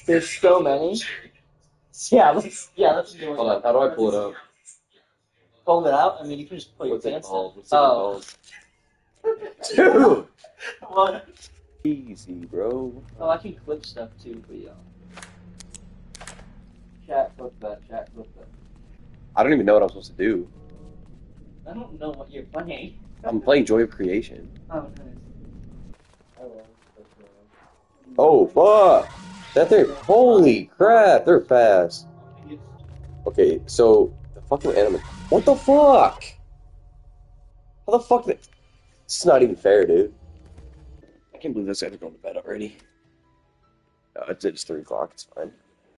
There's so many. Yeah, let's yeah, let's do it. Hold on, how do I pull it up? Pull it out. I mean, you can just put your What's it pants called? What's it Oh. called? Dude! What? Easy, bro. Oh, I can clip stuff too, but yeah. Chat, clip that. Chat, clip that. I don't even know what I'm supposed to do. I don't know what you're playing. I'm playing Joy of Creation. Oh, nice. Oh, fuck! That thing, holy crap, they're fast. Okay, so, the fucking enemy. What the fuck? How the fuck? They... It's not even fair, dude. I can't believe this guy's going to bed already. Uh, it's, it's 3 o'clock, it's fine.